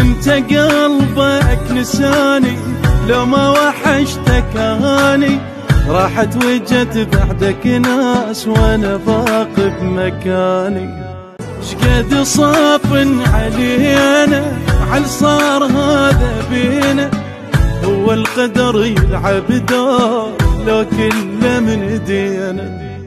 انت قلبك نساني لو ما وحشتك اغاني راحت وجت بعدك ناس وأنا باق بمكاني. شقد صاف علينا عل صار هذا بينا. هو القدر يلعب دور لو كله من دينا.